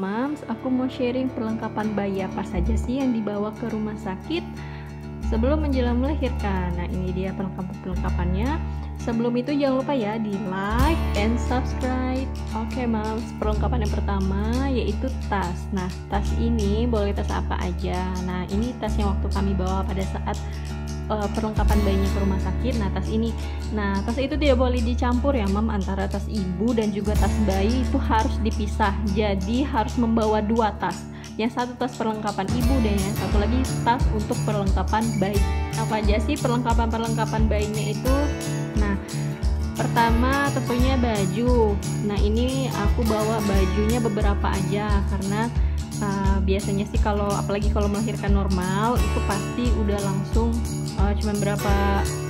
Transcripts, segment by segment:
Mams, aku mau sharing perlengkapan bayi apa saja sih yang dibawa ke rumah sakit sebelum menjelang melahirkan. Nah, ini dia perlengkapan-perlengkapannya. Sebelum itu jangan lupa ya di like and subscribe. Oke, Mams, perlengkapan yang pertama yaitu tas. Nah, tas ini boleh tas apa aja. Nah, ini tas yang waktu kami bawa pada saat uh, perlengkapan bayinya ke rumah sakit. Nah, tas ini. Nah, tas itu tidak boleh dicampur ya, Mam, antara tas ibu dan juga tas bayi itu harus dipisah. Jadi harus membawa dua tas. Yang satu tas perlengkapan ibu dan yang satu lagi tas untuk perlengkapan bayi. Apa aja sih perlengkapan-perlengkapan bayinya itu? Nah, pertama tentunya baju. Nah, ini aku bawa bajunya beberapa aja karena uh, biasanya sih kalau apalagi kalau melahirkan normal itu pasti udah langsung uh, cuman berapa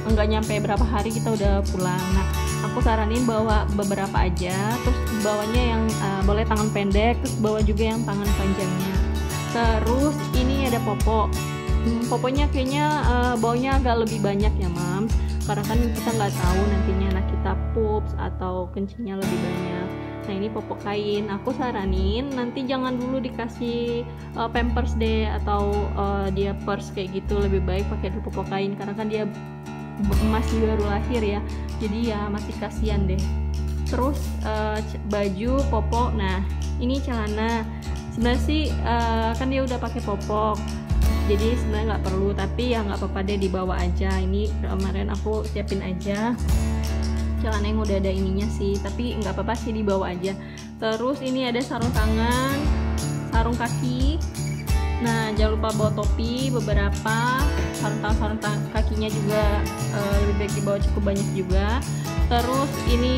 enggak nyampe berapa hari kita udah pulang. Nah aku saranin bawa beberapa aja terus bawanya yang uh, boleh tangan pendek terus bawa juga yang tangan panjangnya. Terus ini ada popo. Hmm, poponya kayaknya uh, baunya agak lebih banyak ya mam karena kan kita nggak tahu nantinya anak kita pups atau kencingnya lebih banyak nah ini popok kain. Aku saranin nanti jangan dulu dikasih uh, pampers deh atau uh, dia purse kayak gitu. Lebih baik pakai dulu popok kain karena kan dia masih baru lahir ya. Jadi ya masih kasihan deh. Terus uh, baju popok. Nah ini celana. Sebenarnya sih uh, kan dia udah pakai popok. Jadi sebenarnya nggak perlu tapi ya nggak apa-apa deh dibawa aja. Ini kemarin aku siapin aja celana yang udah ada ininya sih tapi nggak apa-apa sih dibawa aja. Terus ini ada sarung tangan sarung kaki. Nah jangan lupa bawa topi beberapa. Sarung tangan sarung tangan kakinya juga uh, lebih baik dibawa cukup banyak juga. Terus ini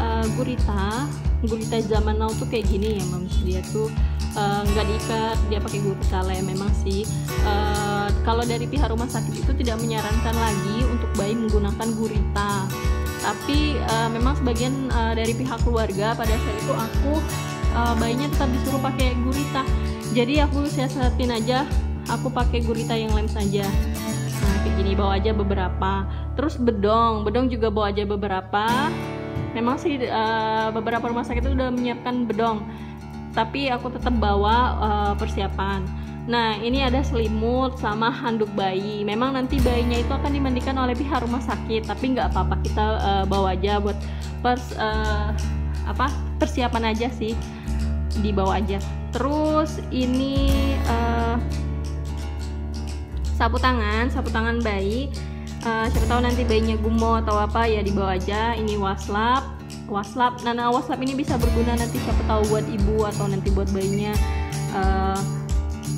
uh, gurita. Gurita zaman now tuh kayak gini ya mams dia tuh eh, nggak uh, diikat dia pakai gurita lem memang sih. Uh, kalau dari pihak rumah sakit itu tidak menyarankan lagi untuk bayi menggunakan gurita tapi uh, memang sebagian uh, dari pihak keluarga pada saat itu aku uh, bayinya tetap disuruh pakai gurita. Jadi aku siasatin aja aku pakai gurita yang lem saja. Nah kayak gini bawa aja beberapa. Terus bedong bedong juga bawa aja beberapa. Memang sih uh, beberapa rumah sakit itu udah menyiapkan bedong tapi aku tetap bawa uh, persiapan Nah, ini ada selimut sama handuk bayi. Memang nanti bayinya itu akan dimandikan oleh pihak rumah sakit, tapi nggak apa-apa kita uh, bawa aja buat pers uh, apa persiapan aja sih, dibawa aja. Terus ini uh, sapu tangan, sapu tangan bayi. Uh, siapa tahu nanti bayinya gumo atau apa ya dibawa aja. Ini waslap, waslap. Nah, nah waslap ini bisa berguna nanti siapa tahu buat ibu atau nanti buat bayinya. Uh,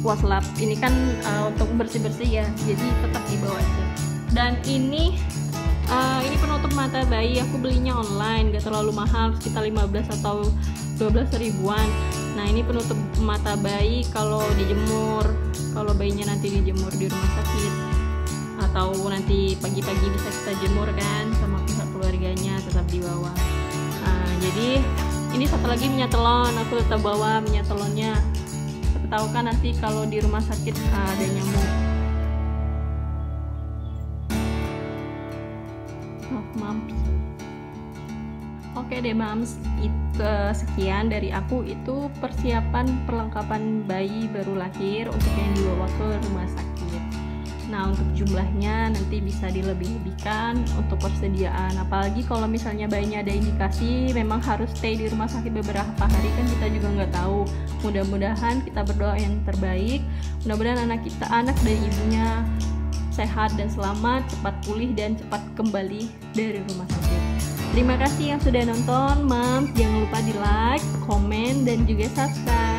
waslap. Ini kan uh, untuk bersih bersih ya jadi tetap dibawa aja. Dan ini uh, ini penutup mata bayi. Aku belinya online gak terlalu mahal sekitar 15 atau 12 ribuan. Nah ini penutup mata bayi kalau dijemur kalau bayinya nanti dijemur di rumah sakit atau nanti pagi-pagi bisa kita jemur kan sama pihak keluarganya tetap dibawa nah jadi ini satu lagi minyak telon. Aku tetap bawa minyak telonnya. Tahu kan nanti kalau di rumah sakit uh, ada nyamuk oh, mams. Oke deh mams. Itu uh, sekian dari aku. Itu persiapan perlengkapan bayi baru lahir untuk yang dibawa ke rumah sakit Nah, untuk jumlahnya nanti bisa dilebih-lebihkan untuk persediaan. Apalagi kalau misalnya bayinya ada indikasi memang harus stay di rumah sakit beberapa hari kan kita juga nggak tahu. Mudah-mudahan kita berdoa yang terbaik. Mudah-mudahan anak kita, anak dan ibunya sehat dan selamat, cepat pulih dan cepat kembali dari rumah sakit. Terima kasih yang sudah nonton, Mams. Jangan lupa di like, komen, dan juga subscribe.